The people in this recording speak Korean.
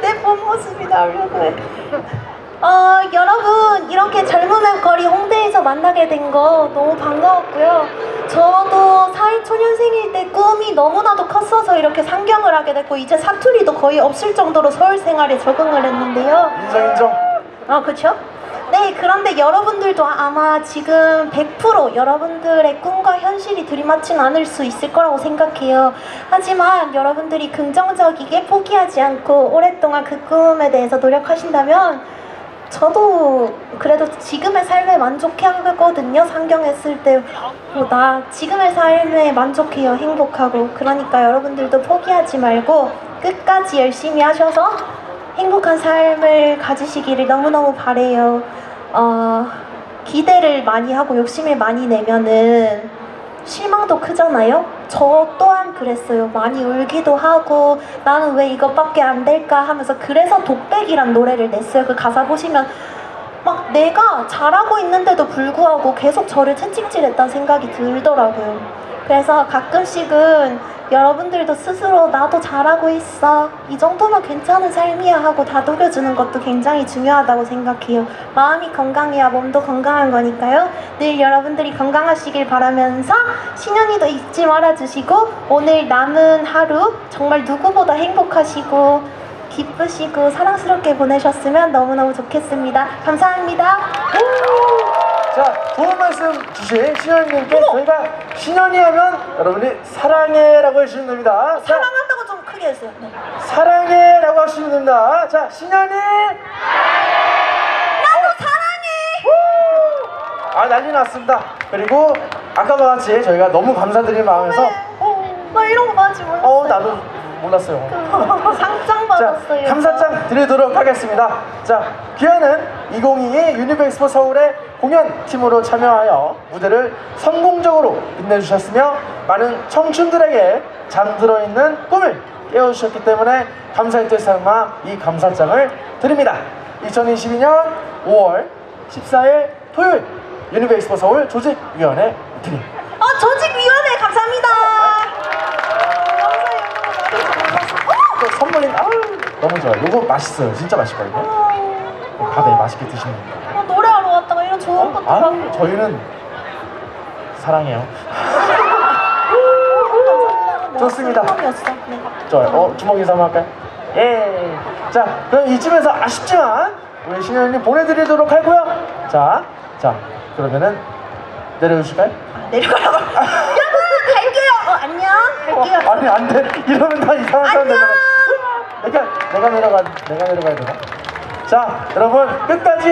내본 모습이 나오려고 해. 어, 여러분, 이렇게 젊음의 거리 홍대에서 만나게 된 거 너무 반가웠고요. 저도 사회초년생일 때 꿈이 너무나도 컸어서 이렇게 상경을 하게 됐고, 이제 사투리도 거의 없을 정도로 서울 생활에 적응을 했는데요. 인정 인정. 아, 그쵸? 네, 그런데 여러분들도 아마 지금 100% 여러분들의 꿈과 현실이 들이맞진 않을 수 있을 거라고 생각해요. 하지만 여러분들이 긍정적이게 포기하지 않고 오랫동안 그 꿈에 대해서 노력하신다면 저도 그래도 지금의 삶에 만족해 하거든요. 상경했을 때보다 지금의 삶에 만족해요. 행복하고. 그러니까 여러분들도 포기하지 말고 끝까지 열심히 하셔서 행복한 삶을 가지시기를 너무너무 바래요. 어, 기대를 많이 하고 욕심을 많이 내면은 실망도 크잖아요? 저 또한 그랬어요. 많이 울기도 하고 나는 왜 이것밖에 안 될까 하면서 그래서 독백이란 노래를 냈어요. 그 가사 보시면 막 내가 잘하고 있는데도 불구하고 계속 저를 채찍질했다는 생각이 들더라고요. 그래서 가끔씩은 여러분들도 스스로 나도 잘하고 있어. 이 정도면 괜찮은 삶이야 하고 다독여주는 것도 굉장히 중요하다고 생각해요. 마음이 건강해야 몸도 건강한 거니까요. 늘 여러분들이 건강하시길 바라면서 신현이도 잊지 말아주시고 오늘 남은 하루 정말 누구보다 행복하시고 기쁘시고 사랑스럽게 보내셨으면 너무너무 좋겠습니다. 감사합니다. 자 좋은 말씀 주신 신현님께 저희가 신현이 하면 여러분이 사랑해라고 해주시면 됩니다. 자, 사랑한다고 좀 크게 해주세요. 네. 사랑해라고 하시면 됩니다. 자 신현이. 나도 사랑해! 아 난리 났습니다. 그리고 아까와 같이 저희가 너무 감사드리는 마음에서 어, 나 이런 거 받지 몰랐어요. 어 나도 몰랐어요. 상장 자. 감사장 드리도록 하겠습니다. 자, 귀하는 2022 유니버엑스포 서울의 공연팀으로 참여하여 무대를 성공적으로 빛내주셨으며 많은 청춘들에게 잠들어 있는 꿈을 깨워주셨기 때문에 감사의 뜻을 담아 이 감사장을 드립니다. 2022년 5월 14일 토요일 유니브엑스포 서울 조직위원회 일동. 어, 조직위원회 감사합니다. 감사해요. 나도 잘 또 선물이 아우 너무 좋아요. 이거 맛있어요. 진짜 맛있거든요. 밥에 맛있게 드시면 됩니다. 어, 노래하러 왔다가 이런 좋은 것도 아, 받고. 저희는 사랑해요. 좋습니다. 처음이었어. 네. 좋아요. 어, 주먹 인사 한번 할까요? 예. 자, 그럼 이쯤에서 아쉽지만 우리 신현님 보내드리도록 하고요. 자, 자, 그러면은 내려주실까요? 내려가라고. 여러분 갈게요. 어, 안녕. 갈게요. 어, 아니 안 돼. 이러면 다 이상한 사람 안녕. 되잖아. 내가 내려가 내가 내려가야 되나? 자, 여러분 끝까지.